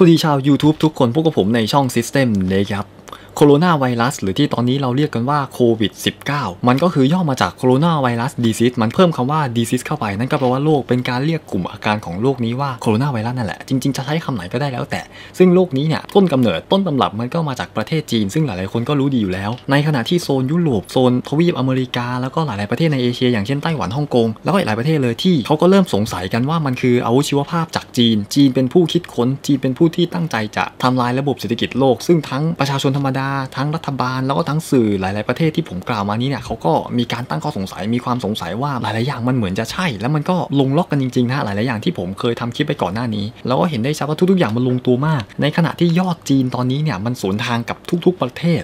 สวัสดีชาว YouTube ทุกคนพบกับผมในช่อง System นะครับ โคโรนาไวรัสหรือที่ตอนนี้เราเรียกกันว่าโควิด -19 มันก็คือย่อมาจากโคโรนาไวรัส disease มันเพิ่มคำว่า disease เข้าไป นั่นก็แปลว่าโรคเป็นการเรียกกลุ่มอาการของโรคนี้ว่าโคโรนาไวรัสนั่นแหละ จริงๆ จะใช้คำไหนก็ได้แล้วแต่ ซึ่งโรคนี้เนี่ยต้นกำเนิดต้นตำรับมันก็มาจากประเทศจีน ซึ่งหลายๆคนก็รู้ดีอยู่แล้ว ในขณะที่โซนยุโรปโซนทวีปอเมริกา แล้วก็หลายๆประเทศในเอเชีย อย่างเช่นไต้หวันฮ่องกงแล้วก็หลายประเทศเลยที่เขาก็เริ่มสงสัยกันว่ามันคืออาวุธชีวภาพจากจีน จีนเป็นผู้คิดค้นจีนเป็นผู้ที่ตั้งใจจะทำลายระบบเศรษฐกิจโลก ซึ่งทั้งประชาชนธรรมดาทั้งรัฐบาลแล้วก็ทั้งสื่อหลาย ๆประเทศที่ผมกล่าวมานี้เนี่ยเขาก็มีการตั้งข้อสงสัยมีความสงสัยว่าหลาย ๆ อย่างมันเหมือนจะใช่ แล้วมันก็ลงล็อกกันจริง ๆ นะหลาย ๆ อย่างที่ผมเคยทำคลิปไปก่อนหน้านี้ แล้วก็เห็นได้ชัดว่าทุก ๆ อย่างมันลงตัวมาก ในขณะที่ยอดจีนตอนนี้เนี่ยมันสวนทางกับทุก ๆ ประเทศ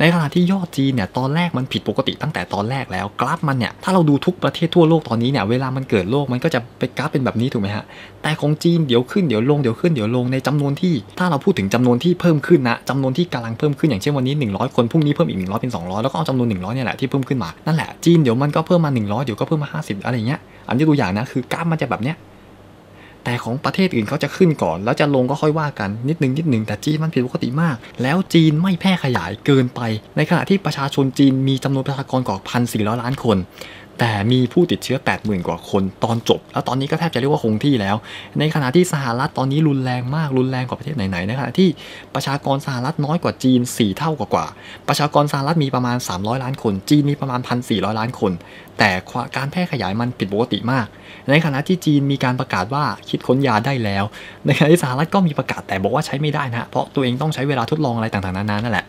ในขณะที่ยอดจีนเนี่ยตอนแรกมันผิดปกติตั้งแต่ตอนแรกแล้วกราฟมันเนี่ยถ้าเราดูทุกประเทศทั่วโลกตอนนี้เนี่ยเวลามันเกิดโรคมันก็จะไปกราฟเป็นแบบนี้ถูกไหมฮะแต่ของจีนเดี๋ยวขึ้นเดี๋ยวลงเดี๋ยวขึ้นเดี๋ยวลงในจำนวนที่ ถ้าเราพูดถึงจำนวนที่เพิ่มขึ้นนะจำนวนที่กำลังเพิ่มขึ้นอย่างเช่นวันนี้ 100 คนพรุ่งนี้เพิ่มอีก 100 เป็น 200 แล้วก็เอาจำนวน 100เนี่ยแหละที่เพิ่มขึ้นมานั่นแหละจีนเดี๋ยวมันก็เพิ่มมา 100 เดี๋ยวก็เพิ่มมา 50 อะไรเงี้ยอันนี้ตัวอย่างนะคือกราฟมันจะแบบเนี้ย แต่ของประเทศอื่นเขาจะขึ้นก่อน แล้วจะลงก็ค่อยว่ากันนิดนึงนิดนึงแต่จีนมันผิดปกติมาก แล้วจีนไม่แพร่ขยายเกินไป ในขณะที่ประชาชนจีนมีจำนวนประชากรกว่าพันสี่ร้อยล้านคน แต่มีผู้ติดเชื้อ 80,000 กว่าคนตอนจบ แล้วตอนนี้ก็แทบจะเรียกว่าคงที่แล้ว ในขณะที่สหรัฐตอนนี้รุนแรงมากรุนแรงกว่าประเทศไหนๆในขณะที่ประชากรสหรัฐน้อยกว่าจีน 4 เท่ากว่าประชากรสหรัฐมีประมาณ 300 ล้านคน จีนมีประมาณ 1,400 ล้านคน แต่การแพร่ขยายมันผิดปกติมาก ในขณะที่จีนมีการประกาศว่าคิดค้นยาได้แล้ว ในขณะที่สหรัฐก็มีประกาศแต่บอกว่าใช้ไม่ได้นะเพราะตัวเองต้องใช้เวลาทดลองอะไรต่างๆนานานั่นแหละ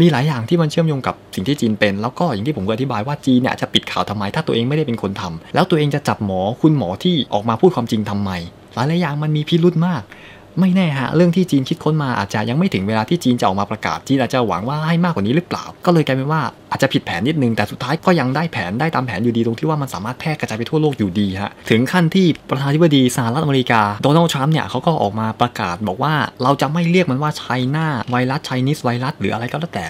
มีหลายอย่างที่มันเชื่อมโยงกับสิ่งที่จีนเป็น แล้วก็อย่างที่ผมเคยอธิบายว่าจีนเนี่ยจะปิดข่าวทำไม ถ้าตัวเองไม่ได้เป็นคนทำแล้วตัวเองจะจับหมอคุณหมอที่ออกมาพูดความจริงทำไมหลายหลายอย่างมันมีพิรุธมาก ไม่แน่ฮะเรื่องที่จีนคิดค้นมาอาจจะยังไม่ถึงเวลาที่จีนจะออกมาประกาศจีนอาจจะหวังว่าให้มากกว่านี้หรือเปล่า ก็เลยกลายเป็นว่าอาจจะผิดแผนนิดนึงแต่สุดท้ายก็ยังได้แผนได้ตามแผนอยู่ดีตรงที่ว่ามันสามารถแพร่กระจายไปทั่วโลกอยู่ดีฮะถึงขั้นที่ประธานาธิบดีสหรัฐอเมริกาโดนัลด์ทรัมป์เนี่ยเขาก็ออกมาประกาศบอกว่าเราจะไม่เรียกมันว่าไชน่าไวรัสไชนีสไวรัสหรืออะไรก็แล้วแต่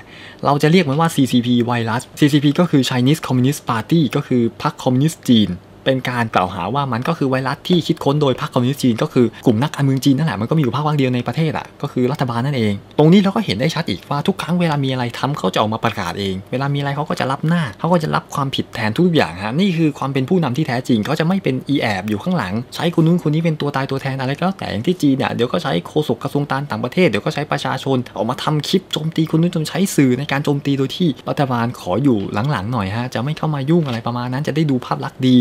เราจะเรียกมันว่า CCP ไวรัส CCP ก็คือ Chinese Communist Party ก็คือพรรคคอมมิวนิสต์จีน เป็นการกล่าวหาว่ามันก็คือไวรัสที่คิดค้นโดยพรรคคอมมิวนิสต์จีนก็คือกลุ่มนักการเมืองจีนนั่นแหละมันก็มีอยู่ภาคว่างเดียวในประเทศอะก็คือรัฐบาลนั่นเอง ตรงนี้เราก็เห็นได้ชัดอีกว่าทุกครั้งเวลามีอะไรทำเขาจะออกมาประกาศเอง เวลามีอะไรเขาก็จะรับหน้าเขาก็จะรับความผิดแทนทุกอย่างฮะนี่คือความเป็นผู้นำที่แท้จริงเขาจะไม่เป็นอีแอบอยู่ข้างหลัง ใช้คนนู้นคนนี้เป็นตัวตายตัวแทนอะไรก็แล้วแต่อย่างที่จีนเนี่ยเดี๋ยวก็ใช้โฆษกกระทรวงการต่างประเทศเดี๋ยวก็ใช้ประชาชนออกมาทำคลิปโจมตีคนนู้นจนใช้สื่อในการโจมตีโดยที่รัฐบาลขออยู่หลังๆหน่อยฮะจะไม่เข้ามายุ่งอะไรประมาณนั้นจะได้ดูภาพลักษณ์ดี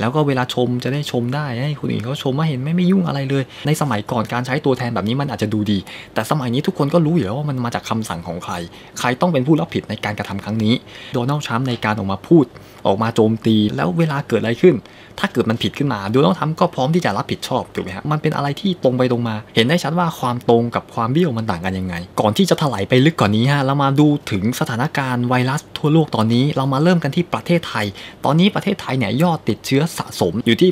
แล้วก็เวลาชมจะได้ชมได้ให้คนอื่นเขาชมว่าเห็นไม่ไม่ยุ่งอะไรเลย ในสมัยก่อนการใช้ตัวแทนแบบนี้มันอาจจะดูดี แต่สมัยนี้ทุกคนก็รู้อยู่แล้วว่ามันมาจากคำสั่งของใคร ใครต้องเป็นผู้รับผิดในการกระทำครั้งนี้ โดนัลด์ทรัมป์ในการออกมาพูดออกมาโจมตี แล้วเวลาเกิดอะไรขึ้นถ้าเกิดมันผิดขึ้นมาโดนัลด์ทรัมป์ก็พร้อมที่จะรับผิดชอบถูกไหมฮะมันเป็นอะไรที่ตรงไปตรงมา เห็นได้ชัดว่าความตรงกับความเบี้ยวมันต่างกันยังไง ก่อนที่จะถลายไปลึกกว่านนี้ฮะเรามาดูถึงสถานการณ์ไวรัสทั่วโลกตอนนี้ เรามาเริ่มกันที่ประเทศไทย ตอนนี้ประเทศไทยเนี่ยยอดติดเชื้อสะสมอยู่ที่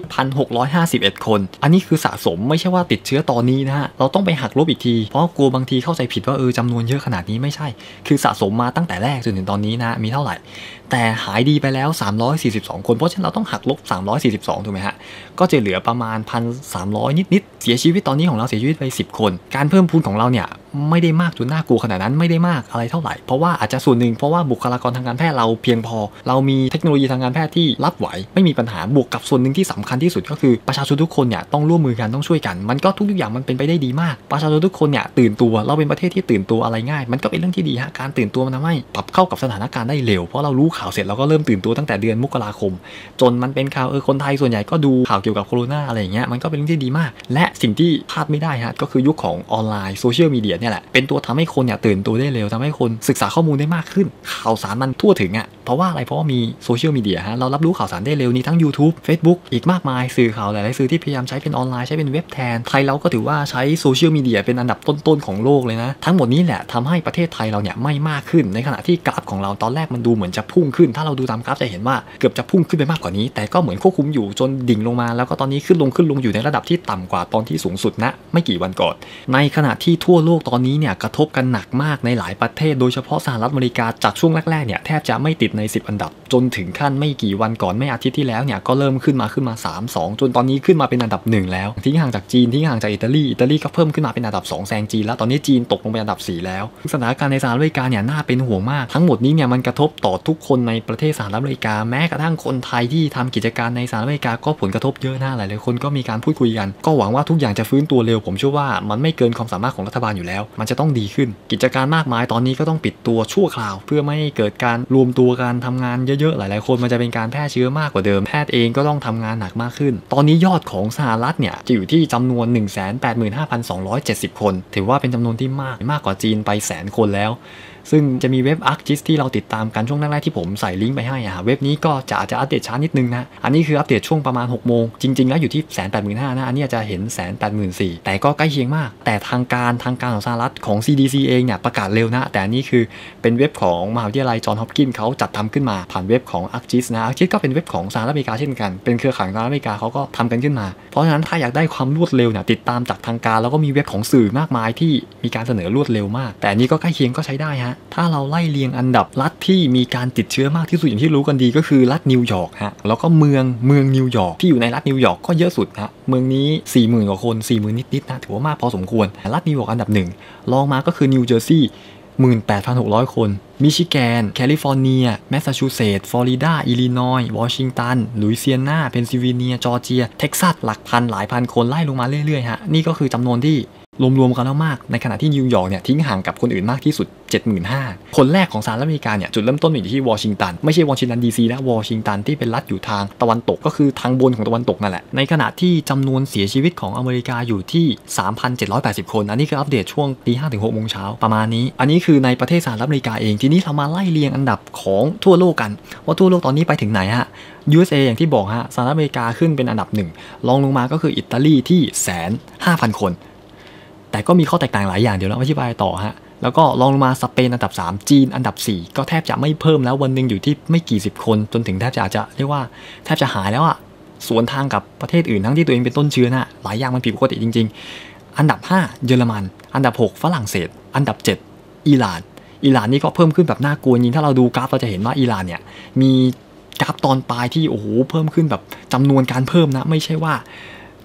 1,651 คน อันนี้คือสะสมไม่ใช่ว่าติดเชื้อตอนนี้นะฮะเราต้องไปหักลบอีกที เพราะกลัวบางทีเข้าใจผิดว่าเออจำนวนเยอะขนาดนี้ไม่ใช่ คือสะสมมาตั้งแต่แรกจนถึงตอนนี้นะมีเท่าไหร่ แต่หายดีไปแล้ว 342 คน เพราะฉะนั้นเราต้องหักลบ 342 ถูกไหมฮะ ก็จะเหลือประมาณ 1,300 นิดๆ เสียชีวิตตอนนี้ของเราเสียชีวิตไป 10 คน การเพิ่มพูนของเราเนี่ย ไม่ได้มากจนน่ากลัวขนาดนั้นไม่ได้มากอะไรเท่าไหร่ เพราะว่าอาจจะส่วนหนึ่งเพราะว่าบุคลากรทางการแพทย์เราเพียงพอ เรามีเทคโนโลยีทางการแพทย์ที่รับไหว ไม่มีปัญหาบวกกับส่วนหนึ่งที่สำคัญที่สุดก็คือประชาชนทุกคนเนี่ยต้องร่วมมือกันต้องช่วยกัน มันก็ทุกอย่างมันเป็นไปได้ดีมาก ประชาชนทุกคนเนี่ยตื่นตัวเราเป็นประเทศที่ตื่นตัวอะไรง่าย มันก็เป็นเรื่องที่ดีฮะการตื่นตัวมันทำให้ปรับเข้ากับสถานการณ์ได้เร็วเพราะเรารู้ข่าวเสร็จเราก็เริ่มตื่นตัวตั้งแต่เดือนมกราคม จนมันเป็นข่าวเออคนไทยส่วนใหญ่ก็ดูข่าวเกี่ยวกับโควิดอะไรอย่างเงี้ยมันก็เป็นเรื่องที่ดีมาก และสิ่งที่พลาดไม่ได้ฮะก็คือยุคของออนไลน์โซเชียลมีเดียเนี่ยแหละเป็นตัวทำให้คนเนี่ยตื่นตัวได้เร็วทำให้คนศึกษาข้อมูลได้มากขึ้น ข่าวสารมันทั่วถึงอะ่ะเพราะว่าอะไรเพราะว่ามีโซเชียลมีเดียฮะเรารับรู้ข่าวสารได้เร็วนี่ทั้ง YouTube Facebook อีกมากมายสื่อข่าวหลายๆสื่อที่พยายามใช้เป็นออนไลน์ใช้เป็นเว็บแทนไทยเราก็ถือว่าใช้โซเชียลมีเดียเป็นอันดับต้นๆของโลกเลยนะ ทั้งหมดนี้แหละทำให้ประเทศไทยเราเนี่ยไม่มากขึ้น ในขณะที่กราฟของเราตอนแรกมันดูเหมือนจะพุ่งขึ้น ถ้าเราดูตามกราฟจะเห็นว่าเกือบจะพุ่งขึ้นไปมากกว่านี้ แต่ก็เหมือนควบคุมอยู่จนดิ่งลงมา แล้วก็ตอนนี้ขึ้นลงขึ้นลงอยู่ในระดับที่ต่ำกว่าตอนที่สูงสุดนะไม่กี่วันก่อน ในขณะที่ทั่วโลกตอนนี้เนี่ยกระทบกันหนักมากในหลายประเทศ โดยเฉพาะสหรัฐอเมริกาจากช่วงแรกๆเนี่ยแทบจะไม่ติดใน 10 อันดับ จนถึงขั้นไม่กี่วันก่อนไม่อาทิตย์ที่แล้วเนี่ยก็เริ่มขึ้นมาขึ้นมา 3 2 จนตอนนี้ขึ้นมาเป็นอันดับ 1 แล้วทิ้งห่างจากจีนทิ้งห่างจากอิตาลีอิตาลีก็เพิ่มขึ้นมาเป็นอันดับ 2 แซงจีนแล้วตอนนี้จีนตกลงไปอันดับ 4 แล้ว สถานการณ์ในสหรัฐอเมริกาเนี่ยน่าเป็นห่วงมากทั้งหมดนี้เนี่ยมันกระทบต่อทุกคนในประเทศสหรัฐอเมริกาแม้กระทั่งคนไทยที่ทำกิจการในสหรัฐอเมริกาก็ผลกระทบเยอะหนะหลายๆคนก็มีการพูดคุยกัน ก็หวังว่าทุกอย่างจะฟื้นตัวเร็วผมเชื่อว่ามันไม่เกินความสามารถของรัฐบาลอยู่แล้ว มันจะต้องดีขึ้น กิจการมากมายตอนนี้ก็ต้องปิดตัวชั่วคราว เพื่อไม่ให้เกิดการรวมตัวการทำงานเยอะๆ หลายๆ คนมันจะเป็นการแพร่เชื้อมากกว่าเดิม แพทย์เองก็ต้องทำงานหนักมากขึ้น ตอนนี้ยอดของสหรัฐเนี่ยจะอยู่ที่จำนวน 185,270 คน ถือว่าเป็นจำนวนที่มากมากกว่าจีนไปแสนคนแล้ว ซึ่งจะมีเว็บ ArcGIS ที่เราติดตามกันช่วงแรกๆที่ผมใส่ลิงก์ไปให้อะเว็บนี้ก็จะอาจจะอัปเดตช้านิดนึงนะ อันนี้คืออัปเดตช่วงประมาณ 6 โมง จริง ๆ แล้วอยู่ที่แสนแปดหมื่นห้านะอันนี้จะเห็นแสนแปดหมื่นสี่แต่ก็ใกล้เคียงมาก แต่ทางการทางการของสหรัฐของ CDC เองเนี่ยประกาศเร็วนะ แต่อันนี้คือเป็นเว็บของมหาวิทยาลัยจอห์นฮอปกินส์เขาจัดทำขึ้นมาผ่านเว็บของ ArcGIS นะ ArcGIS ก็เป็นเว็บของสหรัฐอเมริกาเช่นกันเป็นเครือข่ายของสหรัฐอเมริกาเขาก็ทำกันขึ้นมา เพราะฉะนั้นถ้าอยากได้ความรวดเร็วเนี่ยติดตามจากทางการแล้วก็มีเว็บของสื่อมากมายที่มีการเสนอรวดเร็วมาก แต่อันนี้ก็ใกล้เคียงก็ใช้ได้ฮะถ้าเราไล่เรียงอันดับรัฐที่มีการติดเชื้อมากที่สุดอย่างที่รู้กันดีก็คือรัฐนิวยอร์กฮะ แล้วก็เมืองเมืองนิวยอร์กที่อยู่ในรัฐนิวยอร์กก็เยอะสุดฮะ เมืองนี้ 4 0,000กว่าคน 4 0,000 นิดๆนะ ถือว่ามากพอสมควร รัฐนิวยอร์กอันดับหนึ่งรองมา็คือนิวเจอร์ซีย์18,600 คน มิชิแกน แคลิฟอร์เนีย แมสซาชูเซตส์ ฟลอริดา อิลลินอยส์วอชิงตัน ลุยเซียนา เพนซิลเวเนีย จอร์เจีย เท็กซัส หลักพันหลายพันคนไล่ลงมาเรื่อยๆ ฮะ นี่ก็คือจำนวนที่ รวมๆกันแล้วมาก ในขณะที่นิวยอร์กเนี่ยทิ้งห่างกับคนอื่นมากที่สุด 75,000 คนแรกของสหรัฐอเมริกาเนี่ยจุดเริ่มต้นอยู่ที่วอชิงตัน ไม่ใช่วอชิงตันดีซีนะวอชิงตันที่เป็นรัฐอยู่ทางตะวันตกก็คือทางบนของตะวันตกนั่นแหละ ในขณะที่จำนวนเสียชีวิตของอเมริกาอยู่ที่ 3,780 คน อันนี้คืออัปเดตช่วงตีห้าถึง6โมงเช้าประมาณนี้ อันนี้คือในประเทศสหรัฐอเมริกาเอง ทีนี้เรามาไล่เรียงอันดับของทั่วโลกกัน ว่าทั่วโลกตอนนี้ไปถึงไหนฮะ USA อย่างที่บอกฮะสหรัฐอเมริกาขึ้นเป็นอันดับหนึ่งรองลงมาก็คืออิตาลีที่แสนห้าพันคน แต่ก็มีข้อแตกต่างหลายอย่างเดี๋ยวเราอธิบายต่อฮะแล้วก็ลองลงมาสเปนอันดับ 3 จีนอันดับ 4 ก็แทบจะไม่เพิ่มแล้ววันหนึ่งอยู่ที่ไม่กี่สิบคน จนถึงแทบจะอาจจะเรียกว่าแทบจะหายแล้วอะสวนทางกับประเทศอื่นทั้งที่ตัวเองเป็นต้นเชื้อนะหลายอย่างมันผิดปกติจริง ๆ อันดับ 5 เยอรมัน อันดับ 6 ฝรั่งเศส อันดับ 7 อิหร่าน อิหร่านนี่ก็เพิ่มขึ้นแบบน่ากลัวจริงถ้าเราดูกราฟเราจะเห็นว่าอิหร่านเนี่ยมีกราฟตอนปลายที่โอ้โหเพิ่มขึ้นแบบจำนวนการเพิ่มนะไม่ใช่ว่า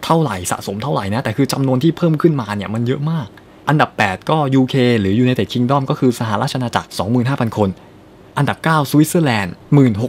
เท่าไหร่สะสมเท่าไหร่นะ แต่คือจำนวนที่เพิ่มขึ้นมาเนี่ยมันเยอะมาก อันดับ 8 ก็ UK หรือ United Kingdom ก็คือสหราชอาณาจักร 25,000 คน อันดับ 9 สวิตเซอร์แลนด์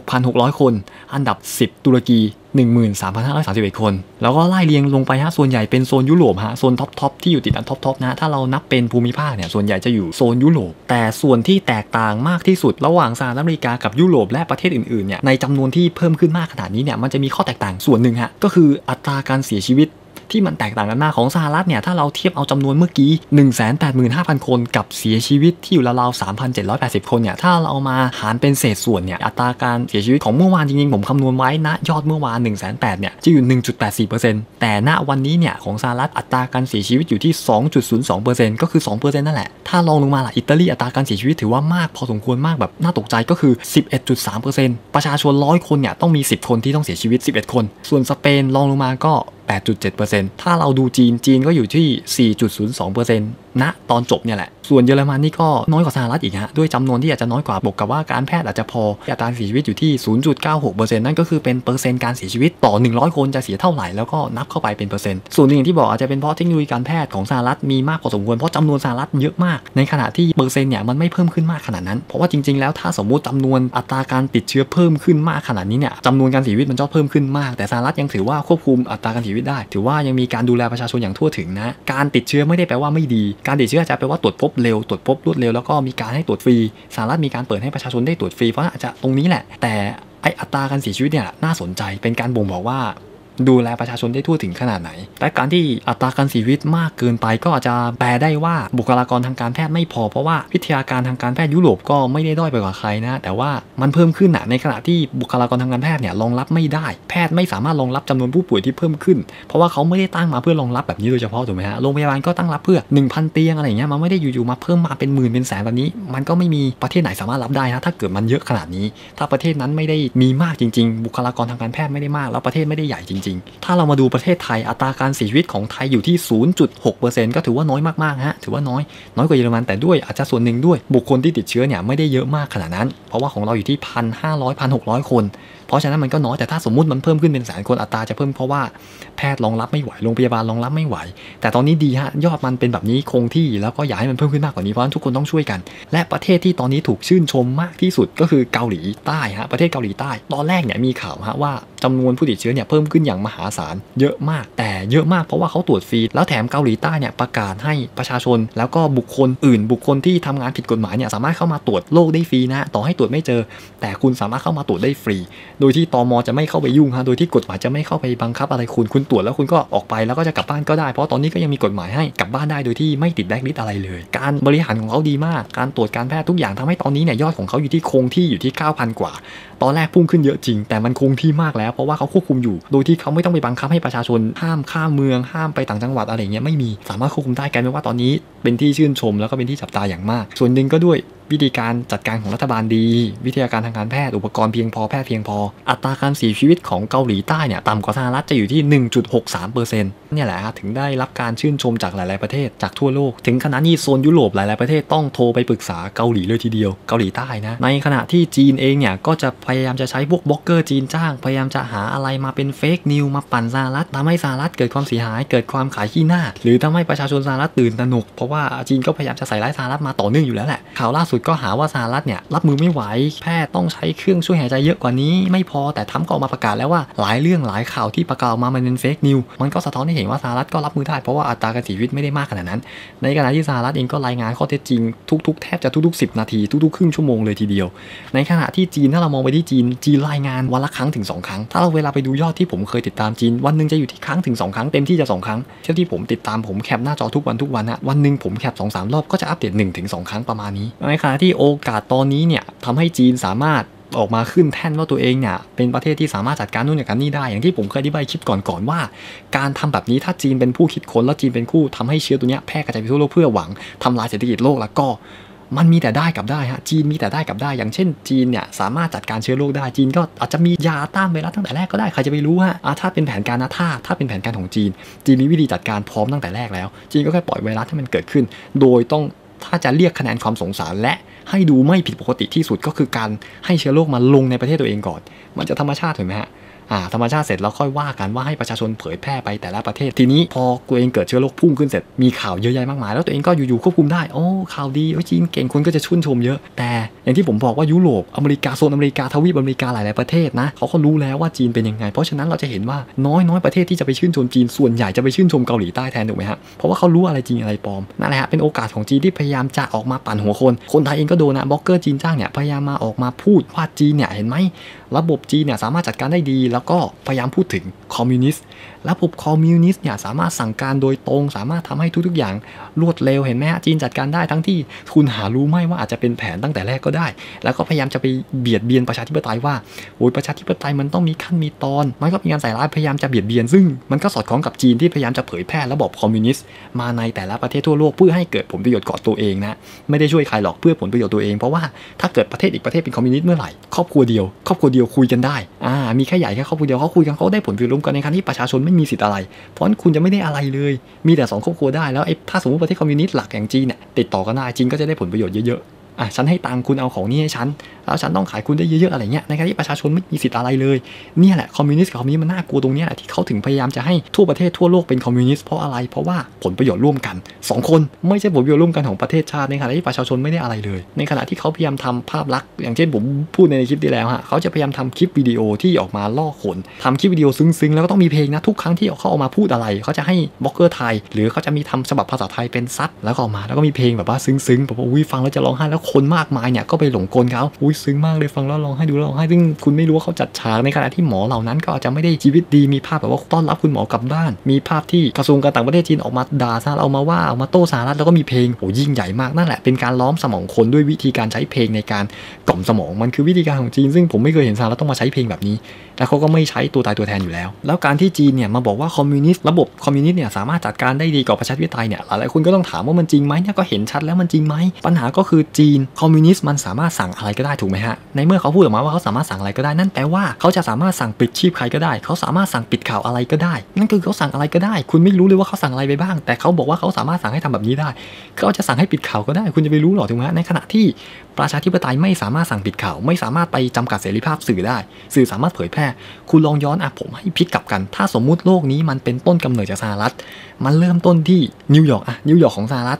16,600 คน อันดับ 10 ตุรกี 13,531 คน แล้วก็ไล่เรียงลงไปฮะส่วนใหญ่เป็นโซนยุโรปฮะโซน top top ที่อยู่ติดอัน top top นะถ้าเรานับเป็นภูมิภาคเนี่ยส่วนใหญ่จะอยู่โซนยุโรป แต่ส่วนที่แตกต่างมากที่สุดระหว่างสหรัฐอเมริกากับยุโรปและประเทศอื่นๆเนี่ยในจำนวนที่เพิ่มขึ้นมากขนาดนี้เนี่ยมันจะมีข้อแตกต่างส่วนหนึ่งฮะก็คืออัตราการเสียชีวิต ที่มันแตกต่างกันมากของสหรัฐเนี่ยถ้าเราเทียบเอาจำนวนเมื่อกี้ 185,000 คนกับเสียชีวิตที่อยู่ราวๆ3,780 คนเนี่ยถ้าเราเอามาหารเป็นเศษส่วนเนี่ยอัตราการเสียชีวิตของเมื่อวานจริงๆผมคำนวณไว้นะยอดเมื่อวาน 1 8 0 0 0เนี่ยจะอยู่ 1.84%แต่ณวันนี้เนี่ยของสหรัฐอัตราการเสียชีวิตอยู่ที่ 2.02%ก็คือ 2%นั่นแหละ ถ้าลองลงมาล่ะอิตาลีอัตราการเสียชีวิตถือว่ามากพอสมควรมากแบบน่าตกใจก็คือ 11.3%ประชาชนร้อยคนเนี่ยต้องมี 10 คนที่ต้องเสียชีวิต 11 คน ส่วนสเปนลองลงมาก็ 8.7%ถ้าเราดูจีนจีนก็อยู่ที่ 4.02% ณตอนจบเนี่ยแหละ ส่วนเยอรมันนี่ก็น้อยกว่าสหรัฐอีกฮะ ด้วยจำนวนที่อาจจะน้อยกว่าบวกกับว่าการแพทย์อาจจะพอ อัตราเสียชีวิตอยู่ที่ 0.96%นั่นก็คือเป็นเปอร์เซ็นต์การเสียชีวิตต่อ 100 คนจะเสียเท่าไหร่แล้วก็นับเข้าไปเป็นเปอร์เซ็นต์ ส่วนหนึ่งที่บอกอาจจะเป็นเพราะเทคโนโลยีการแพทย์ของสหรัฐมีมากพอสมควรเพราะจำนวนสหรัฐเยอะมาก ในขณะที่เปอร์เซ็นต์เนี่ยมันไม่เพิ่มขึ้นมากขนาดนั้น เพราะว่าจริงๆแล้วถ้าสมมติจำนวนอัตราการติดเชื้อเพิ่มขึ้นมากขนาดนี้เนี่ยจำนวนการเสียชีวิตมันจะเพิ่มขึ้นมาก แต่สหรัฐยังถือว่าควบคุมอัตราการเสียชีวิตได้ ถือว่ายังมีการดูแลประชาชนอย่างทั่วถึงนะ การติดเชื้อไม่ได้แปลว่าไม่ดีการติดเชื้อจะแปลว่าตรวจพบเร็วตรวจพบรวดเร็วแล้วก็มีการให้ตรวจฟรีสหรัฐมีการเปิดให้ประชาชนได้ตรวจฟรีเพราะอาจจะตรงนี้แหละ แต่ไออัตราการเสียชีวิตเนี่ยน่าสนใจเป็นการบ่งบอกว่า ดูแลประชาชนได้ทั่วถึงขนาดไหนและการที่อัตราการเสียชีวิตมากเกินไปก็อาจจะแปลได้ว่าบุคลากรทางการแพทย์ไม่พอเพราะว่าวิทยาการทางการแพทย์ยุโรปก็ไม่ได้ด้อยไปกว่าใครนะแต่ว่ามันเพิ่มขึ้นอะในขณะที่บุคลากรทางการแพทย์เนี่ยรองรับไม่ได้ แพทย์ไม่สามารถรองรับจำนวนผู้ป่วยที่เพิ่มขึ้น เพราะว่าเขาไม่ได้ตั้งมาเพื่อรองรับแบบนี้โดยเฉพาะถูกไหมฮะโรงพยาบาลก็ตั้งรับเพื่อ 1,000 เตียงอะไรเงี้ยมันไม่ได้อยู่ๆมาเพิ่มมาเป็นหมื่นเป็นแสนแบบนี้ มันก็ไม่มีประเทศไหนสามารถรับได้นะถ้าเกิดมันเยอะขนาดนี้ ถ้าประเทศนั้นไม่ได้มีมากจริง ๆ บุคลากรทางการแพทย์ไม่ได้มากแล้วประเทศไม่ได้ใหญ่จริงริงถ้าเรามาดูประเทศไทยอัตราการเสียชีวิตของไทยอยู่ที่ 0.6%ก็ถือว่าน้อยมากๆฮะถือว่าน้อยน้อยกว่าเยอรมันแต่ด้วยอาจจะส่วนหนึ่งด้วยบุคคลที่ติดเชื้อเนี่ยไม่ได้เยอะมากขนาดนั้น เพราะว่าของเราอยู่ที่ 1,500 1,600 คน เพราะฉะนั้นมันก็น้อยแต่ถ้าสมมุติมันเพิ่มขึ้นเป็นแสนคนอัตราจะเพิ่มเพราะว่าแพทย์รองรับไม่ไหวโรงพยาบาลรองรับไม่ไหว แต่ตอนนี้ดีฮะยอดมันเป็นแบบนี้คงที่แล้วก็อยากให้มันเพิ่มขึ้นมากกว่านี้เพราะฉะนั้นทุกคนต้องช่วยกัน และประเทศที่ตอนนี้ถูกชื่นชมมากที่สุดก็คือเกาหลีใต้ฮะประเทศเกาหลีใต้ ตอนแรกเนี่ยมีข่าวฮะว่าจำนวนผู้ติดเชื้อเนี่ยเพิ่มขึ้นอย่างมหาศาลเยอะมาก แต่เยอะมากเพราะว่าเขาตรวจฟรีแล้วแถมเกาหลีใต้เนี่ยประกาศให้ประชาชน แล้วก็บุคคลอื่น บุคคลที่ทำงานผิดกฎหมายเนี่ยสามารถเข้ามาตรวจโรคได้ฟรีนะต่อให้ตรวจไม่เจอ แต่คุณสามารถเข้ามาตรวจได้ฟรีโดยที่ตมจะไม่เข้าไปยุ่งฮะโดยที่กฎหมายจะไม่เข้าไปบังคับอะไรคุณคุณตรวจแล้วคุณก็ออกไปแล้วก็จะกลับบ้านก็ได้ เพราะตอนนี้ก็ยังมีกฎหมายให้กลับบ้านได้โดยที่ไม่ติดแบล็คลิสอะไรเลย การบริหารของเขาดีมาก การตรวจการแพทย์ทุกอย่างทำให้ตอนนี้เนี่ยยอดของเขาอยู่ที่คงที่อยู่ที่ 9,000 กว่า ตอนแรกพุ่งขึ้นเยอะจริง แต่มันคงที่มากแล้วเพราะว่าเขาควบคุมอยู่ โดยที่เขาไม่ต้องไปบังคับให้ประชาชนห้ามข้ามเมืองห้ามไปต่างจังหวัดอะไรเงี้ยไม่มีสามารถควบคุมได้กันไม่ว่าตอนนี้เป็นที่ชื่นชม แล้วก็เป็นที่จับตาอย่างมาก ส่วนหนึ่งก็ด้วยวิธีการจัดการของรัฐบาลดี วิทยาการทางการแพทย์อุปกรณ์เพียงพอแพทย์เพียงพอ อัตราการเสียชีวิตของเกาหลีใต้เนี่ยต่ำกว่าสหรัฐจะอยู่ที่ 1.63%เนี่ยแหละครับถึงได้รับการชื่นชมจากหลาย ๆประเทศจากทั่วโลก ถึงขนาดนี้โซนยุโรปหลาย ๆประเทศต้องโทรไปปรึกษาเกาหลีเลยทีเดียวเกาหลีใต้นะในขณะที่จีนเองเนี่ยก็จะพพยายามจะใช้พวกบล็อกเกอร์จีนจ้าง พยายามจะหาอะไรมาเป็นเฟกนิวมาปั่นสหรัฐทำให้สหรัฐเกิดความเสียหายเกิดความขายขี้หน้า หรือทำให้ประชาชนสหรัฐตื่นตระหนก เพราะว่าจีนก็พยายามจะใส่ร้ายสหรัฐมาต่อเนื่องอยู่แล้วแหละข่าวล่าสุดก็หาว่าสหรัฐเนี่ยรับมือไม่ไหวแพทย์ต้องใช้เครื่องช่วยหายใจเยอะกว่านี้ ไม่พอแต่ทรัมป์ก็ออกมาประกาศแล้วว่าหลายเรื่องหลายข่าวที่ประกาศออกมามันเป็น fake news มันก็สะท้อนให้เห็นว่าสหรัฐก็รับมือได้เพราะว่าอัตราการเสียชีวิตไม่ได้มากขนาดนั้น ในขณะที่สหรัฐเองก็รายงานข้อเท็จจริงทุกๆแทบจะทุกๆ 10 นาทีทุกๆครึ่งชั่วโมงเลยทีเดียว ในขณะที่จีนถ้าเรามองไปที่จีนจีนรายงานวันละครั้งถึง 2 ครั้ง ถ้าเราเวลาไปดูยอดที่ผมเคยติดตามจีน วันหนึ่งจะอยู่ที่ครั้งถึง 2 ครั้งเต็มที่จะ 2 ครั้ง เท่าที่ผมติดตามผมแคปหน้าจอทุกวันทุกวันนะวันหนึ่งผมแคป2อสรอบก็จะอัปเดต1ถึง2ครั้งประมาณนี้ในขณะที่โอกาสตอนนี้เนี่ยทำให้จีนสามารถออกมาขึ้นแท่นว่าตัวเองเนี่ยเป็นประเทศที่สามารถจัดการนู่นอย่างนี้ได้ อย่างที่ผมเคยอธิบายคลิปก่อนๆว่า การทำแบบนี้ถ้าจีนเป็นผู้คิดค้นแล้วจีนเป็นผู้ทำให้เชื้อตัวนี้แพร่กระจายไปทั่วโลกเพื่อหวังทำลายเศรษฐกิจโลกแล้วก็ มันมีแต่ได้กับได้ฮะจีนมีแต่ได้กับได้ อย่างเช่น จีนเนี่ยสามารถจัดการเชื้อโรคได้จีนก็อาจจะมียาต้านไวรัสตั้งแต่แรกก็ได้ใครจะไปรู้ฮะถ้าเป็นแผนการนะถ้าถ้าเป็นแผนการของจีน จีนมีวิธีจัดการพร้อมตั้งแต่แรกแล้ว จีนก็แค่ปล่อยไวรัสให้มันเกิดขึ้น โดยต้องถ้าจะเรียกคะแนนความสงสารและให้ดูไม่ผิดปกติที่สุดก็คือการให้เชื้อโรคมาลงในประเทศตัวเองก่อน มันจะธรรมชาติถูกไหมฮะ ธรรมชาติเสร็จแล้วค่อยว่ากันว่าให้ประชาชนเผยแพร่ไปแต่ละประเทศ ทีนี้พอตัวเองเกิดเชื้อโรคพุ่งขึ้นเสร็จมีข่าวเยอะแยะมากมาย แล้วตัวเองก็อยู่ๆควบคุมได้โอ้ข่าวดีโอ้จีนเก่งคนก็จะชื่นชมเยอะ แต่อย่างที่ผมบอกว่ายุโรปอเมริกาโซนอเมริกาทวีปอเมริกาหลายๆประเทศนะเขาก็รู้แล้วว่าจีนเป็นยังไง เพราะฉะนั้นเราจะเห็นว่าน้อยน้อยประเทศที่จะไปชื่นชมจีนส่วนใหญ่จะไปชื่นชมเกาหลีใต้แทนถูกไหมฮะเพราะว่าเขารู้อะไรจริงอะไรปลอมนั่นแหละฮะเป็นโอกาสของจีนที่พยายามจะออกมาปั่นหัวคน คนไทยเองก็โดนนะบล็อกเกอร์จีนจ้างเนี่ยพยายามมาออกมาพูดว่าจีนเนี่ยเห็นไหมระบบจีนเนี่ยสามารถจัดการได้ดีแล้วก็พยายามพูดถึงคอมมิวนิสต์ระบบคอมมิวนิสต์เนี่ยสามารถสั่งการโดยตรง สามารถทำให้ทุกๆอย่างรวดเร็วเห็นไหมจีนจัดการได้ทั้งที่คุณหารู้ไหมว่าอาจจะเป็นแผนตั้งแต่แรกก็ได้ แล้วก็พยายามจะไปเบียดเบียนประชาธิปไตยว่าโอ้ยประชาธิปไตยมันต้องมีขั้นมีตอน มันก็มีการใส่ร้ายพยายามจะเบียดเบียน ซึ่งมันก็สอดคล้องกับจีนที่พยายามจะเผยแพร่ระบบคอมมิวนิสต์มาในแต่ละประเทศทั่วโลกเพื่อให้เกิดผลประโยชน์ต่อตัวเองนะไม่ได้ช่วยใครหรอกเพื่อผลประโยชน์ตัวเองเพราะว่าถ้าเกิดประเทศอีกประเทศเป็นคอมมิวนิสต์เมื่อไหร่ครอบครัวเดียวครอบครัวเดียวคุยกันได้อ่ามีแค่ใหญ่แค่ครอบครัวเดียวเขาคุยกันเขาได้ผลประโยชน์ร่วมกันในขณะที่ประชาชนไม่มีสิทธิ์อะไร เพราะคุณจะไม่ได้อะไรเลย มีแต่สองครอบครัวได้แล้วไอ้ถ้าสมมติประเทศคอมมิวนิสต์หลักอย่างจีนเนี่ยติดต่อกันได้จีนก็จะได้ผลประโยชน์เยอะๆอะฉันให้ตังคุณเอาของนี้ให้ฉัน แล้วฉันต้องขายคุณได้เยอะๆอะไรเงี้ยในขณะที่ประชาชนไม่มีสิทธิ์อะไรเลยเนี่ยแหละคอมมิวนิสต์กับคอมมิวนิสต์มันน่ากลัวตรงนี้แหละที่เขาถึงพยายามจะให้ทั่วประเทศทั่วโลกเป็นคอมมิวนิสต์เพราะอะไรเพราะว่าผลประโยชน์ร่วมกัน 2 คนไม่ใช่ผลประโยชน์ร่วมกันของประเทศชาติในขณะที่ประชาชนไม่ได้อะไรเลย ในขณะที่เขาพยายามทำภาพลักษณ์อย่างเช่นผมพูดในคลิปที่แล้วฮะเขาจะพยายามทำคลิปวิดีโอที่ออกมาล่อคนทำคลิปวิดีโอซึ้งๆแล้วก็ต้องมีเพลงนะทุกครั้งที่เขาออกมาพูดอะไรเขาจะให้บล็อกเกอร์ไทย หรือเขาจะมีทำฉบับภาษาไทยเป็นซับแล้วก็ออกมาแล้วก็มีเพลงแบบว่าซึ้งๆแบบว่าอุ้ยฟังแล้วจะร้องไห้แล้วคนมากมายเนี่ยก็ไปหลงกลเขาอุ้ยซึ้งมากเลยฟังแล้วร้องไห้ดูแล้วร้องไห้ซึ่งคุณไม่รู้ว่าเขาจัดฉากในขณะที่หมอเหล่านั้น ก็อาจจะไม่ได้ชีวิตดีมีภาพแบบว่าต้อนรับคุณหมอกลับบ้าน มีภาพที่กระทรวงการต่างประเทศจีนออกมาด่าซาเอามาว่าเอามาโต้สหรัฐแล้วก็มีเพลงโหยิ่งใหญ่มากนั่นแหละเป็นการกล่อมสมองคนด้วยวิธีการใช้เพลงในการกล่อมสมองมันคือวิธีการของจีน ซึ่งผมไม่เคยเห็นสหรัฐต้องมาใช้เพลงแบบนี้ แล้วเขาก็ไม่ใช้ตัวตายตัวแทนอยู่แล้ว แล้วการที่จีนเนี่ยมาบอกว่าคอมมิวนิสต์ระบบคอมมิวนิสต์เนี่ยสามารถจัดการได้ดีกว่าประชาธิปไตยเนี่ยหลายๆคนก็ต้องถามว่ามันจริงไหมเนี่ยก็เห็นชัดแล้วมันจริงไหมปัญหาก็คือจีนคอมมิวนิสต์มันสามารถสั่งอะไรก็ได้ถูกไหมฮะ ในเมื่อเขาพูดออกมาว่าเขาสามารถสั่งอะไรก็ได้ นั่นแปลว่าเขาจะสามารถสั่งปิดชีพใครก็ได้ เขาสามารถสั่งปิดข่าวอะไรก็ได้ นั่นคือเขาสั่งอะไรก็ได้ คุณไม่รู้เลยว่าเขาสั่งอะไรไปบ้าง แต่เขาบอกว่าเขาสามารถสั่งให้ทำแบบนี้ได้เขาจะสั่งให้ปิดข่าวก็ได้ คุณจะไปรู้หรอถูกไหมในขณะที่ประชาธิปไตยไม่สามารถสั่งปิดข่าว ไม่สามารถไปจำกัดเสรีภาพสื่อได้ สื่อสามารถเผยแพร่ คุณลองย้อนอะผมให้พลิกกลับกัน ถ้าสมมุติโรคนี้มันเป็นต้นกำเนิดจากสหรัฐ มันเริ่มต้นที่นิวยอร์กอะนิวยอร์กของสหรัฐ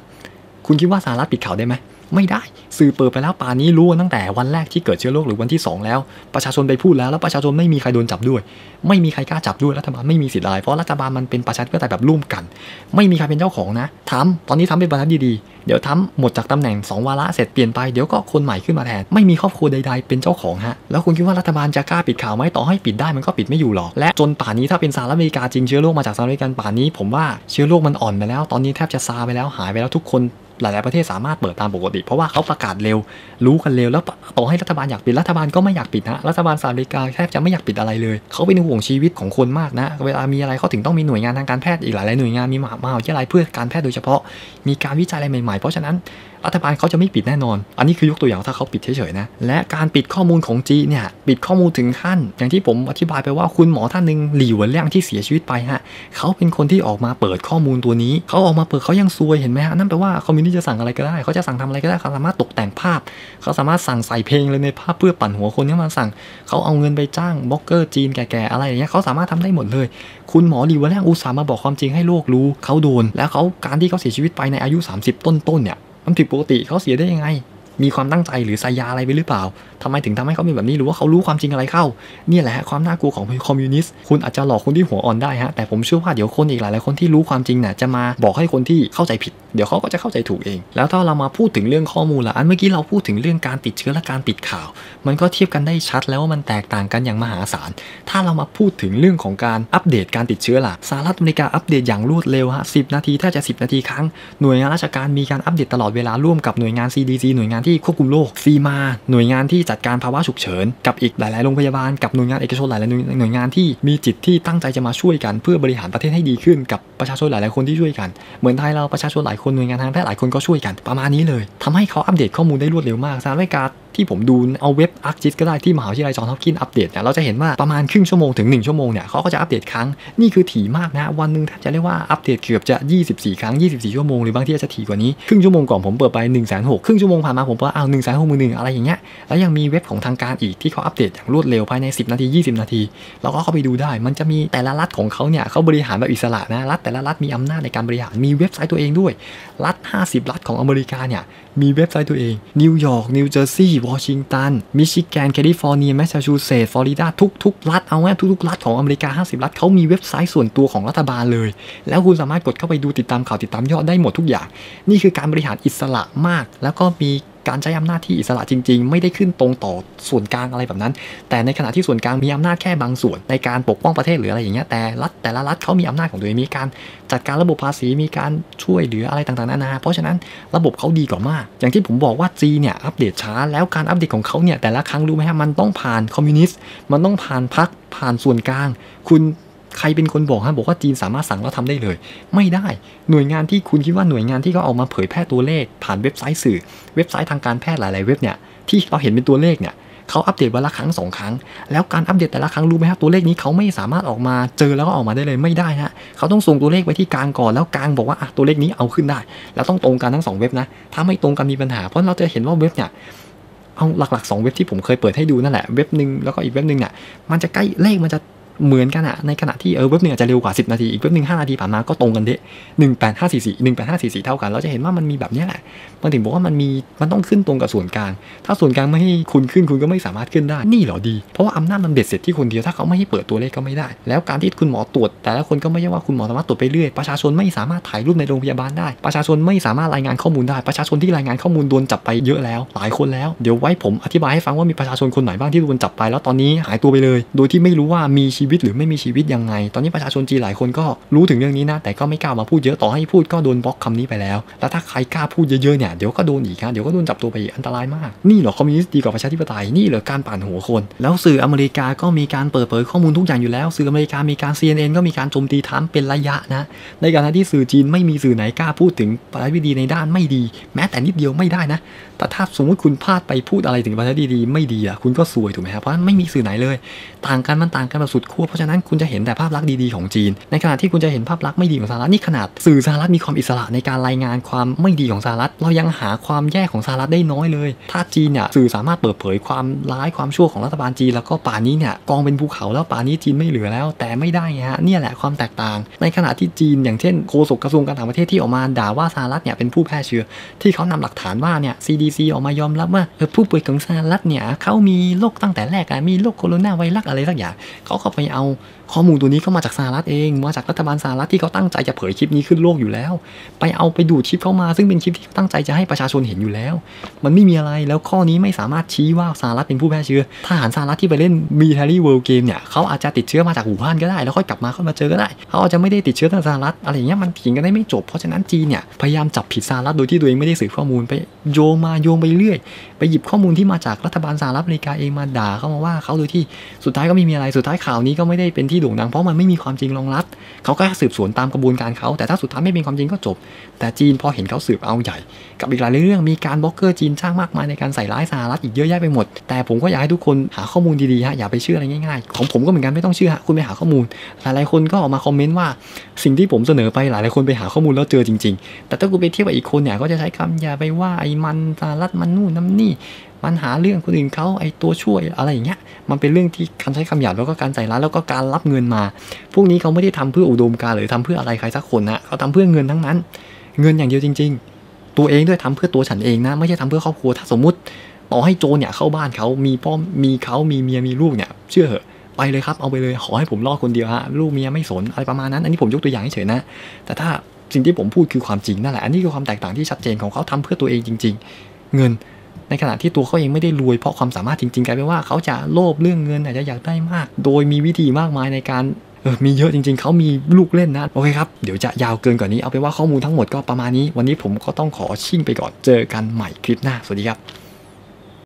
คุณคิดว่าสหรัฐปิดข่าวได้ไหม ไม่ได้ สื่อเปิดไปแล้วป่านนี้รู้ตั้งแต่วันแรกที่เกิดเชื้อโรคหรือวันที่ 2 แล้ว ประชาชนไปพูดแล้วแล้วประชาชนไม่มีใครโดนจับด้วย ไม่มีใครกล้าจับด้วยรัฐบาลไม่มีสิทธิ์อะไรเพราะรัฐบาลมันเป็นประชาธิปไตยแบบร่วมกัน ไม่มีใครเป็นเจ้าของนะทำตอนนี้ทำเป็นบรรทัดดีๆ เดี๋ยวทำหมดจากตำแหน่ง 2 วาระเสร็จเปลี่ยนไปเดี๋ยวก็คนใหม่ขึ้นมาแทนไม่มีครอบครัวใด ๆ เป็นเจ้าของฮะแล้วคุณคิดว่ารัฐบาลจะกล้าปิดข่าวไหมต่อให้ปิดได้มันก็ปิดไม่อยู่หรอกและจนป่านนี้ถ้าเป็นสหรัฐอเมริกาจริงเชื้อโรคมาจากสหรัฐอเมริกาป่านนี้ ผมว่าเชื้อโรคมันอ่อนไปแล้ว ตอนนี้แทบจะซาไปแล้วหายไปแล้วทุกคน หลาย ๆ ประเทศสามารถเปิดตามปกติ เพราะว่าเขาประกาศเร็ว รู้กันเร็ว แล้วต่อให้รัฐบาลอยากปิด รัฐบาลก็ไม่อยากปิดนะ รัฐบาลสหรัฐอเมริกาแทบจะไม่อยากปิดอะไรเลย เขาเป็นห่วงชีวิตของคนมากนะ เวลามีอะไรเขาถึงต้องมีหน่วยงานทางการแพทย์อีกหลาย ๆ หน่วยงาน มีมหาวิทยาลัยเพื่อการแพทย์โดยเฉพาะ มีการวิจัยอะไรใหม่ ๆ เพราะฉะนั้นรัฐบาลเขาจะไม่ปิดแน่นอน อันนี้คือยกตัวอย่างถ้าเขาปิดเฉยๆนะ และการปิดข้อมูลของจีเนี่ย ปิดข้อมูลถึงขั้น อย่างที่ผมอธิบายไปว่าคุณหมอท่านหนึ่งหลี่หวนเลี่ยงที่เสียชีวิตไปฮะ เขาเป็นคนที่ออกมาเปิดข้อมูลตัวนี้ เขาออกมาเปิดเขายังซวยเห็นไหมฮะ นั่นแปลว่าคอมมิวนิสต์จะสั่งอะไรก็ได้ เขาจะสั่งทำอะไรก็ได้ เขาสามารถตกแต่งภาพ เขาสามารถสั่งใส่เพลงเลยในภาพเพื่อปั่นหัวคนที่มาสั่ง เขาเอาเงินไปจ้างบล็อกเกอร์จีนแก่ๆอะไรอย่างเงี้ย เขาสามารถทำได้หมดเลย คุณหมอหลี่หวนเลี่ยงอุตส่าห์มาบอกความจริงให้โลกรู้ เขาโดน แล้วเขาการที่เขาเสียชีวิตไปในอายุ 30 ต้นๆเนี่ย มันผิดปกติเขาเสียได้ยังไง มีความตั้งใจหรือสายาอะไรไปหรือเปล่า ทำไมถึงทำให้เขาเป็นแบบนี้หรือว่าเขารู้ความจริงอะไรเข้านี่แหละความน่ากลัวของคอมมิวนิสต์คุณอาจจะหลอกคนที่หัวอ่อนได้ฮะแต่ผมเชื่อว่าเดี๋ยวคนอีกหลายๆคนที่รู้ความจริงเนี่ยจะมาบอกให้คนที่เข้าใจผิด เดี๋ยวเขาก็จะเข้าใจถูกเอง แล้วถ้าเรามาพูดถึงเรื่องข้อมูลละอันเมื่อกี้เราพูดถึงเรื่องการติดเชื้อและการปิดข่าว มันก็เทียบกันได้ชัดแล้วว่ามันแตกต่างกันอย่างมหาศาลถ้าเรามาพูดถึงเรื่องของการอัปเดตการติดเชื้อล่ะสหรัฐอเมริกาอัปเดตอย่างรวดเร็วฮะสินาทีแทบจะ 10 นาทีครั้งหน่วยงานราชการมีการอัปเดตตลอดเวลาร่วมกับหน่วยงาน CDC หน่วยงานที่ควบคุมโรคฟีมาหน่วยงานที่จัดการภาวะฉุกเฉินกับอีกหลาย ๆ โรงพยาบาลกับหน่วยงานเอกชนหลาย ๆ หน่วยงานที่มีจิตที่ตั้งใจจะมาช่วยกัน เพื่อบริหารประเทศให้ดีขึ้นกับประชาชนหลาย ๆ คนที่ช่วยกัน เหมือนไทยเราประชาชนหลายคนหน่วยงานทางแพทย์หลายคนก็ช่วยกันประมาณนี้เลยทำให้เขาอัปเดตข้อมูลได้รวดเร็วมากสหรัฐอเมริกา ที่ผมดูเอาเว็บ a r c g i s ก็ได้ที่มหาวิทยาลัยจอห์นฮอปกินอัปเดตเนี่ยเราจะเห็นว่าประมาณครึ่งชั่วโมงถึง 1 ชั่วโมงเนี่ยเขาก็จะอัปเดตครั้งนี่คือถี่มากนะ วันหนึ่งแทบจะเรียกว่าอัปเดตเกือบจะ 24 ครั้ง 24 ชั่วโมงหรือบางที่อาจจะถี่กว่านี้ครึ่งชั่วโมงก่อนผมเปิดไป1นึ่งแสนหกครึ่งชั่วโมงผ่านมาผมเปิดเอา1นึ่งแสนหกหมื่นหนึ่งอะไรอย่างเงี้ยแล้วยังมีเว็บของทางการอีกที่เขาอัปเดตอย่างรวดเร็วภายใน 10 นาที 20 นาที เราก็เข้าไปดูได้ มันจะมีแต่ละรัฐของเขาเนี่ยเขาบริหารแบบอิสระนะรัฐแต่ละรัฐมีอำนาจในการบริหารมีเว็บไซต์ตัวเองด้วยรัฐ 50 รัฐของอเมริกาเนี่ยมีเว็บไซต์ตัวเองนิวยอร์กนิวเจอร์ซีย์วอชิงตัน มิชิแกน แคลิฟอร์เนีย แมสซาชูเซตส์ ฟลอริดา ทุกๆ รัฐ เอาไว้ทุกๆ รัฐของอเมริกา 50 รัฐเขามีเว็บไซต์ส่วนตัวของรัฐบาลเลย แล้วคุณสามารถกดเข้าไปดูติดตามข่าวติดตามยอดได้หมดทุกอย่าง นี่คือการบริหารอิสระมาก แล้วก็มี การใช้อำนาจที่อิสระจริง ๆ ไม่ได้ขึ้นตรงต่อส่วนกลางอะไรแบบนั้น แต่ในขณะที่ส่วนกลางมีอำนาจแค่บางส่วนในการปกป้องประเทศหรืออะไรอย่างเงี้ยแต่รัฐแต่ละรัฐเขามีอำนาจของตัวเองมีการจัดการระบบภาษีมีการช่วยเหลืออะไรต่างๆนานาเพราะฉะนั้นระบบเขาดีกว่ามาก อย่างที่ผมบอกว่าจีเนี่ยอัปเดตช้าแล้วการอัปเดตของเขาเนี่ยแต่ละครั้งรู้ไหมฮะมันต้องผ่านคอมมิวนิสต์มันต้องผ่านพรรคผ่านส่วนกลาง คุณ ใครเป็นคนบอกฮะบอกว่าจีนสามารถสั่งแล้วทำได้เลย ไม่ได้หน่วยงานที่คุณคิดว่าหน่วยงานที่เขาเอามาเผยแพร่ตัวเลข ผ่านเว็บไซต์สื่อ เว็บไซต์ทางการแพทย์หลาย ๆ เว็บเนี่ยที่เราเห็นเป็นตัวเลขเนี่ยเขาอัปเดตวันละครั้งสองครั้ง แล้วการอัปเดตแต่ละครั้งรู้ไหมครับตัวเลขนี้เขาไม่สามารถออกมาเจอแล้วก็ออกมาได้เลยไม่ได้ฮะเขาต้องส่งตัวเลขไปที่กลางก่อนแล้วกลางบอกว่าอะตัวเลขนี้เอาขึ้นได้ แล้วต้องตรงกันทั้งสองเว็บนะถ้าไม่ตรงกันมีปัญหาเพราะเราจะเห็นว่าเว็บเนี่ยเอาหลักๆ2เว็บที่ผมเคยเปิดให้ดูนั่นแหละเว็บหนึ่งแล้วก็อีกเว็บหนึ่งเนี่ยมันจะใกล้เลขมันจะ เหมือนกันอะในขณะที่เออเว็บหนึ่งอาจจะเร็วกว่า 10 นาที อีกเว็บหนึ่ง5นาทีผ่านมาก็ตรงกันเดะหนึ่งแปดห้าสี่สี่หนึ่งแปดห้าสี่สี่เท่ากันเราจะเห็นว่ามันมีแบบนี้แหละมันถึงบอกว่ามันมีมันต้องขึ้นตรงกับส่วนกลาง ถ้าส่วนกลางไม่ให้คุณขึ้นคุณก็ไม่สามารถขึ้นได้นี่เหรอดี เพราะว่าอำนาจมันเบ็ดเสร็จที่คนเดียวถ้าเขาไม่ให้เปิดตัวเลขก็ไม่ได้ แล้วการที่คุณหมอตรวจ แต่ละคนก็ไม่ใช่ว่าคุณหมอสามารถตรวจไปเรื่อยประชาชนไม่สามารถถ่ายรูปในโรงพยาบาลได้ ประชาชนไม่สามารถรายงานข้อมูลได้ประชาชนที่รายงานข้อมูลโดนจับไปเยอะแล้ว หลายคนแล้วเดี๋ยวไว้ผมอธิบายให้ฟังว่ามีประชาชนคนไหนบ้างที่โดนจับไป แล้วตอนนี้หายตัวไปเลย โดยที่ไม่รู้ว่ามีชีวิตหรือไม่มีชีวิตยังไง ตอนนี้ประชาชนจีนหลายคนก็รู้ถึงเรื่องนี้นะ แต่ก็ไม่กล้ามาพูดเยอะต่อให้พูดก็โดนบล็อกคำนี้ไปแล้ว แล้วถ้าใครกล้าพูดเยอะๆเนี่ยเดี๋ยวก็โดนอีกฮะเดี๋ยวก็โดนจับตัวไปอันตรายมาก นี่เหรอคอมมิวนิสต์ดีกว่าประชาธิปไตยนี่เหรอการปั่นหัวคน แล้วสื่ออเมริกาก็มีการเปิดเผยข้อมูลทุกอย่างอยู่แล้ว สื่ออเมริกามีการ CNN ก็มีการโจมตีทรัมเป็นระยะนะในขณะที่สื่อจีนไม่มีสื่อไหนกล้าพูดถึงประธาธิบดีในด้านไม่ดี แม้แต่นิดเดียวไม่ได้นะแต่ถ้าสมมติคุณพลาดไปพูดอะไรถึงประธาธิบดีไม่ดีอะคุณก็ซวยถูกไหมครับเพราะไม่มีสื่อไหนเลยต่างกันมันต่างกันแบบสุดขั้วเพราะฉะนั้นคุณจะเห็นแต่ภาพลักษณ์ดีๆของจีน ในขณะที่คุณจะเห็นภาพลักษณ์ไม่ดีของสหรัฐนี่ขนาดสื่อสหรัฐมีความอิสระในการรายงานความไม่ดีของสหรัฐ เรายังหาความแย่ของสหรัฐได้น้อยเลย ถ้าจีนเนี่ยสื่อสามารถเปิดเผยความร้ายความชั่วของรัฐบาลจีนแล้วก็ป่านี้เนี่ยกองเป็นภูเขาแล้วป่านี้จีนไม่เหลือแล้ว แต่ไม่ได้ไงฮะเนี่ยแหละความแตกต่าง ในขณะที่จีนอย่างเช่นโฆษกกระทรวงการต่างประเทศที่ออกมาด่าว่าสหรัฐเนี่ยเป็นผู้แพร่เชื้อ ที่เขานำหลักฐานว่าเนี่ย CDC ออกมายอมรับว่าผู้ป่วยของสหรัฐเนี่ยเขามีโรคตั้งแต่แรกมีโรคโคโรนาไวรัสอะไรสักอย่างเขาก็ไปเอา ข้อมูลตัวนี้ก็มาจากสหรัฐเองมาจากรัฐบาลสหรัฐที่เขาตั้งใจจะเผยคลิปนี้ขึ้นโลกอยู่แล้ว ไปเอาไปดูดคลิปเข้ามา ซึ่งเป็นคลิปที่เขาตั้งใจจะให้ประชาชนเห็นอยู่แล้ว มันไม่มีอะไรแล้วข้อนี้ไม่สามารถชี้ว่าสหรัฐเป็นผู้แพร่เชื้อทหารสหรัฐที่ไปเล่น military world game เนี่ยเขาอาจจะติดเชื้อมาจากอู่ฮั่นก็ได้ แล้วค่อยกลับมาเข้ามาเจอก็ได้เขาอาจจะไม่ได้ติดเชื้อจากสหรัฐอะไรอย่างเงี้ยมันถิงกันได้ไม่จบเพราะฉะนั้นจีนเนี่ยพยายามจับผิดสหรัฐโดยที่ตัวเองไม่ได้สืบข้อมูลไปโยงมาโยงไปเรื่อย ไปหยิบข้อมูลที่มาจากรัฐบาลสหรัฐอเมริกาเองมาด่าเขามาว่าเขาโดยที่สุดท้ายก็ไม่มีอะไรสุดท้ายข่าวนี้ก็ไม่ได้เป็นที่โด่งดังเพราะมันไม่มีความจริงรองรับเขาก็สืบสวนตามกระบวนการเขาแต่ถ้าสุดท้ายไม่เป็นความจริงก็จบ แต่จีนพอเห็นเขาสืบเอาใหญ่ กับอีกหลายเรื่องมีการบล็อกเกอร์จีนสร้างมากมายในการใส่ร้ายสหรัฐอีกเยอะแยะไปหมด แต่ผมก็อยากให้ทุกคนหาข้อมูลดีๆฮะอย่าไปเชื่ออะไรง่ายๆ ของผมก็เหมือนกันไม่ต้องเชื่อฮะคุณไปหาข้อมูล หลายๆคนก็ออกมาคอมเมนต์ว่าสิ่งที่ผมเสนอไปหลายๆคนไปหาข้อมูลแล้วเจอจริง ๆ แต่ถ้าคุณไปเทียบกับอีกคนเนี่ยก็จะใช้คำอย่าไปว่าไอ้มันสหรัฐมันนู่นนั่นนี่ มันหาเรื่องคนอื่นเขาไอ้ตัวช่วยอะไรอย่างเงี้ย มันเป็นเรื่องที่การใช้คำหยาบแล้วก็การใส่ร้ายแล้วก็การรับเงินมา พวกนี้เขาไม่ได้ทำเพื่ออุดมการหรือทำเพื่ออะไรใครสักคนนะเขาทำเพื่อเงินทั้งนั้น เงินอย่างเดียวจริง ๆ ตัวเองด้วยทำเพื่อตัวฉันเองนะ ไม่ใช่ทำเพื่อครอบครัวถ้าสมมุติต่อให้โจเนี่ยเข้าบ้านเขามีพ่อมีเขามีเมียมีลูกเนี่ยเชื่อเหอะไปเลยครับเอาไปเลยขอให้ผมรอดคนเดียวฮะลูกเมียไม่สนอะไรประมาณนั้น อันนี้ผมยกตัวอย่างเฉยนะ แต่ถ้าสิ่งที่ผมพูดคือความจริงนั่นแหละอันนี้คือความแตกต่างที่ชัดเจนของเขาทำเพื่อตัวเองจริง ๆ เงิน ในขณะที่ตัวเขาเองไม่ได้รวยเพราะความสามารถจริงๆกลายเป็นว่าเขาจะโลภเรื่องเงินอาจจะอยากได้มาก โดยมีวิธีมากมายในการเออมีเยอะจริงๆ เขามีลูกเล่นนะ โอเคครับ เดี๋ยวจะยาวเกินกว่านี้ เอาเป็นว่าข้อมูลทั้งหมดก็ประมาณนี้ วันนี้ผมก็ต้องขอชิ่งไปก่อน เจอกันใหม่คลิปหน้า สวัสดีครับ